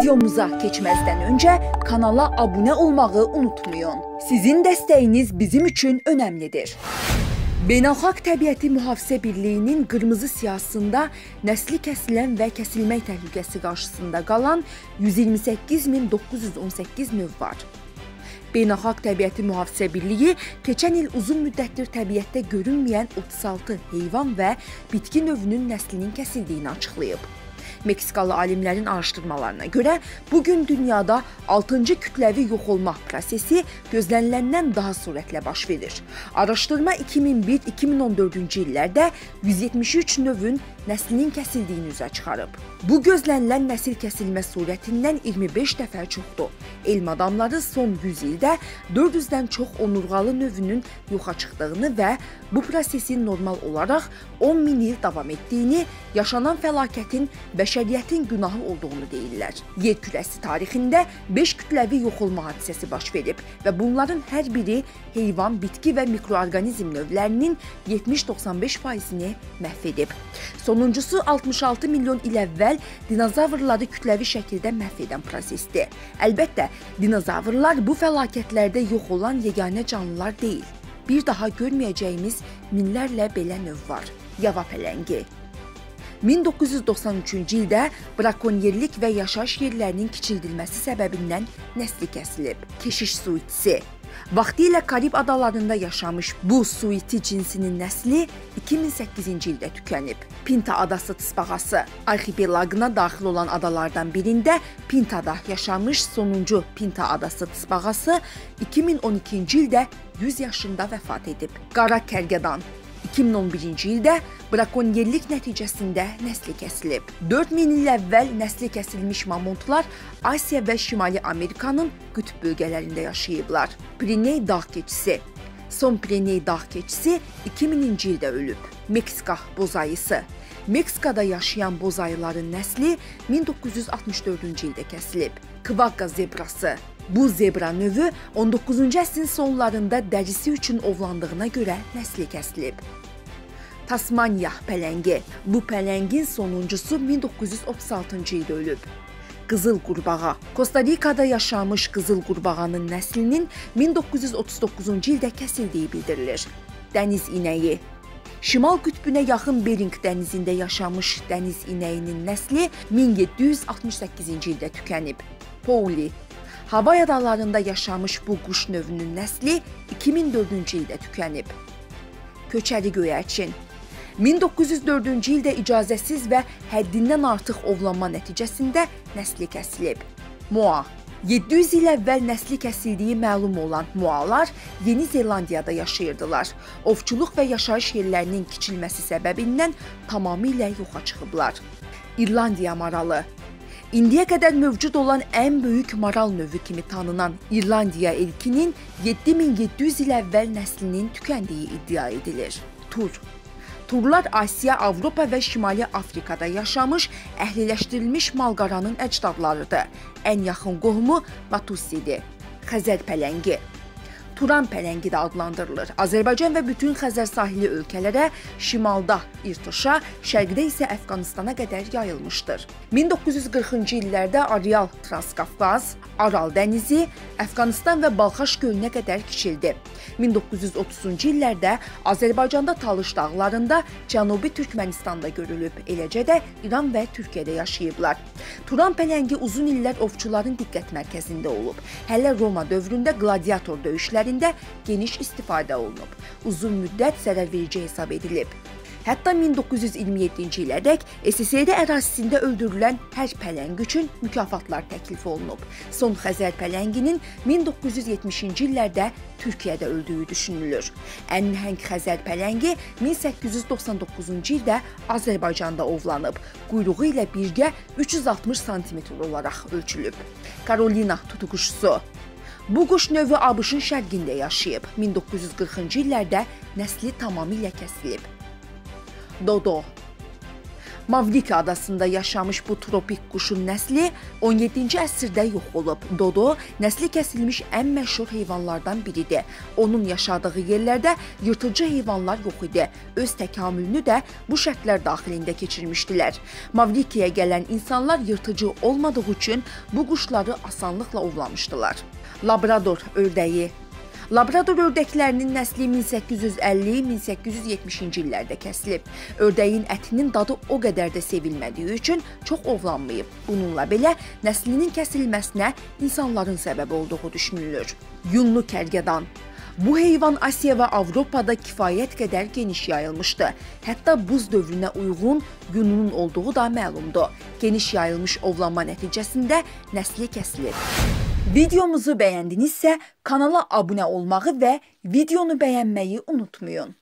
Videomuza keçməzdən öncə kanala abunə olmağı unutmayın. Sizin dəstəyiniz bizim üçün önəmlidir. Beynəlxalq Təbiəti Mühafizə Birliyinin qırmızı siyahısında nəsli kəsilən və kəsilmək təhlükəsi qarşısında qalan 128918 növ var. Beynəlxalq Təbiəti Mühafizə Birliyi keçən il uzun müddətdir təbiətdə görünməyən 36 heyvan və bitki növünün nəslinin kəsildiyini açıqlayıb. Meksikalı alimlərin araşdırmalarına görə bu gün dünyada 6-cı kütləvi yox olma prosesi gözləniləndən daha sürətlə baş verir. Araşdırma 2001-2014-cü illərdə 173 növün nəslinin kəsildiyini üzə çıxarıb. Bu gözlənilən nəsil kəsilmə surətindən 25 dəfə çoxdur. Elm adamları son 100 ildə 400-dən çox onurğalı növünün yoxa çıxdığını və bu prosesin normal olaraq 10 min il davam etdiyini, yaşanan fəlakətin bəşəriyyətin günahı olduğunu deyirlər. Yer kürəsi tarixində 5 kütləvi yox olma hadisəsi baş verib və bunların hər biri heyvan, bitki və mikroorqanizm növlərinin 70-95%-ni məhv edib. Sonuncusu 66 milyon il əvvəl dinozavrları kütləvi şəkildə məhv edən prosesdir. Əlbəttə, dinozavrlar bu fəlakətlərdə yox olan yeganə canlılar deyil. Bir daha görməyəcəyimiz minlərlə belə növ var. Yava pələngi 1993-cü ildə brakonyerlik və yaşayış yerlərinin kiçildilməsi səbəbindən nəsli kəsilib. Keşiş suitisi Vaxtilə Karib adalarında yaşamış bu suiti cinsinin nəsli 2008-ci ildə tükənib. Pinta adası tısbağası arxipelaqına daxil olan adalardan birində Pintada yaşamış sonuncu Pinta adası tısbağası 2012-ci ildə 100 yaşında vəfat edib. Qara kərgədan 2011-ci ildə brakonyerlik nəticəsində nəsli kəsilib. 4000 il əvvəl nəsli kəsilmiş mamontlar Asiya və Şimali Amerikanın qütb bölgələrində yaşayıblar. Piriney dağ keçisi Son Pireney dağ keçisi 2000-ci ildə ölüb. Meksika bozayısı Meksikada yaşayan bozayıların nəsli 1964-cü ildə kəsilib. Kvaka zebrası Bu zebra növü 19-cu əsrin sonlarında dərisi üçün ovlandığına görə nəsli kəsilib. Tasmaniya pələngi. Bu pələngin sonuncusu 1936-cı ildə ölüb. Qızıl qurbağa. Kosta-Rikada yaşamış qızıl qurbağanın nəslinin 1939-cu ildə kəsildiyi bildirilir. Dəniz inəyi. Şimal qütbünə yaxın Bering dənizində yaşamış dəniz inəyinin nəsli 1768-ci ildə tükənib. Pauli Havay adalarında yaşamış bu quş növünün nəsli 2004-cü ildə tükənib. Köçəri göyərçin 1904-cü ildə icazəsiz və həddindən artıq ovlanma nəticəsində nəsli kəsilib. Moa 700 il əvvəl nəsli kəsildiyi məlum olan moalar Yeni Zelandiyada yaşayırdılar. Ovçuluq və yaşayış yerlərinin kiçilməsi səbəbindən tamamilə yoxa çıxıblar. İrlandiya maralı İndiyə qədər mövcud olan ən böyük maral növü kimi tanınan İrlandiya elkinin 7700 il əvvəl nəslinin tükəndiyi iddia edilir. Tur Turlar Asiya, Avropa və Şimali Afrikada yaşamış, əhliləşdirilmiş malqaranın əcdadlarıdır. Ən yaxın qohumu Batusidir. Xəzər pələngi Turan pələngi də adlandırılır. Azərbaycan və bütün Xəzər sahili ölkələrə, şimalda İrtışa, şərqdə isə Əfqanistana qədər yayılmışdır. 1940-cı illərdə Areal Transkafqaz, Aral dənizi, Əfqanistan və Balxaş gölünə qədər kiçildi. 1930-cu illərdə Azərbaycanda Talış dağlarında, Cənubi Türkmənistanda görülüb. Eləcə də İran və Türkiyədə yaşayıblar. Turan pələngi uzun illər ovçuların diqqət mərkəzində olub. Hələ Roma dövründə qladiator döyüşləri döyüşlərində geniş istifadə olunub. Uzun müddət zərərverici hesab edilib. Hətta 1927-ci ilədək SSR ərazisində öldürülən hər pələng üçün mükafatlar təklif olunub. Son Xəzər pələnginin 1970-ci illərdə Türkiyədə öldüyü düşünülür. Ən nəhəng Xəzər pələngi 1899-cu ildə Azərbaycanda ovlanıb. Quyruğu ilə birgə 360 sm olaraq ölçülüb. Karolina tutuquşusu Bu quş növü ABŞ-ın şərqində yaşayıb. 1940-cı illərdə nəsli tamamilə kəsilib. Dodo Mavrika adasında yaşamış bu tropik quşun nəsli 17-ci əsrdə yox olub. Dodo nəsli kəsilmiş ən məşhur heyvanlardan biridir. Onun yaşadığı yerlərdə yırtıcı heyvanlar yox idi. Öz təkamülünü də bu şərtlər daxilində keçirmişdilər. Mavrikaya gələn insanlar yırtıcı olmadığı üçün bu quşları asanlıqla ovlamışdılar. Labrador ördəyi Labrador ördəklərinin nəsli 1850-1870-ci illərdə kəsilib. Ördəyin ətinin dadı o qədər də sevilmədiyi üçün çox ovlanmayıb. Bununla belə nəslinin kəsilməsinə insanların səbəb olduğu düşünülür. Yunlu kərgədan Bu heyvan Asiya və Avropada kifayət qədər geniş yayılmışdı. Hətta buz dövrünə uyğun yununun olduğu da məlumdur. Geniş yayılmış ovlanma nəticəsində nəsli kəsilir. Videomuzu bəyəndinizsə kanala abunə olmağı və videonu bəyənməyi unutmayın.